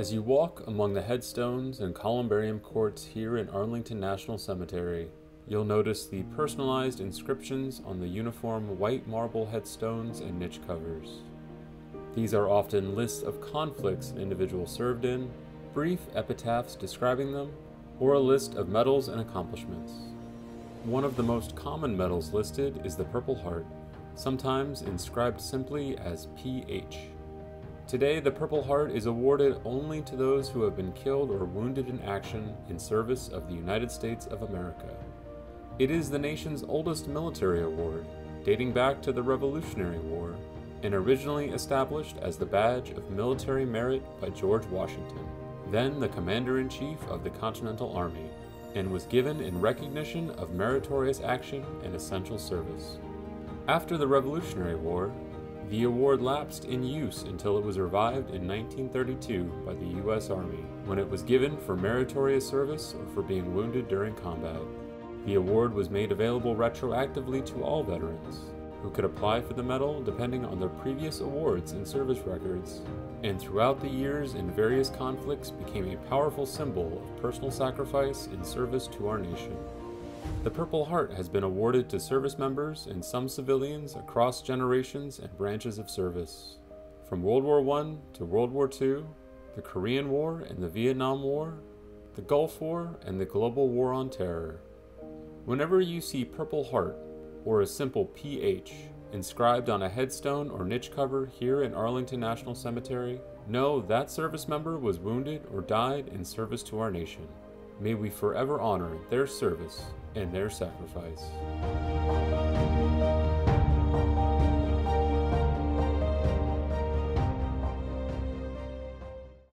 As you walk among the headstones and columbarium courts here in Arlington National Cemetery, you'll notice the personalized inscriptions on the uniform white marble headstones and niche covers. These are often lists of conflicts an individual served in, brief epitaphs describing them, or a list of medals and accomplishments. One of the most common medals listed is the Purple Heart, sometimes inscribed simply as PH. Today, the Purple Heart is awarded only to those who have been killed or wounded in action in service of the United States of America. It is the nation's oldest military award, dating back to the Revolutionary War, and originally established as the badge of military merit by George Washington, then the Commander in Chief of the Continental Army, and was given in recognition of meritorious action and essential service. After the Revolutionary War, the award lapsed in use until it was revived in 1932 by the U.S. Army, when it was given for meritorious service or for being wounded during combat. The award was made available retroactively to all veterans, who could apply for the medal depending on their previous awards and service records, and throughout the years in various conflicts became a powerful symbol of personal sacrifice in service to our nation. The Purple Heart has been awarded to service members and some civilians across generations and branches of service. From World War I to World War II, the Korean War and the Vietnam War, the Gulf War, and the Global War on Terror. Whenever you see Purple Heart or a simple PH inscribed on a headstone or niche cover here in Arlington National Cemetery, know that service member was wounded or died in service to our nation. May we forever honor their service and their sacrifice.